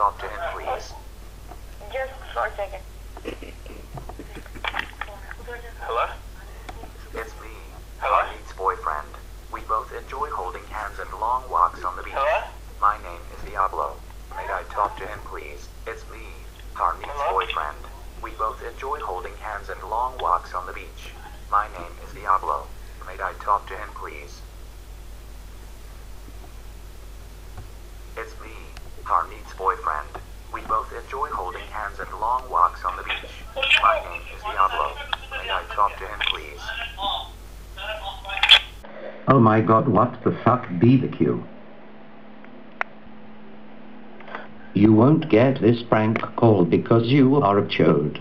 talk to him, please? Just for a second. Hello? It's me, Hello? Harneet's boyfriend. We both enjoy holding hands and long walks on the beach. Hello? My name is Diablo. May I talk to him, please? It's me, Harneet's boyfriend. We both enjoy holding hands and long walks on the beach. My name is Diablo. May I talk to him, please? It's me, Boyfriend. We both enjoy holding hands and long walks on the beach. My name is Diablo. May I talk to him, please? Oh my god, what the fuck queue? You won't get this prank call because you are a chode.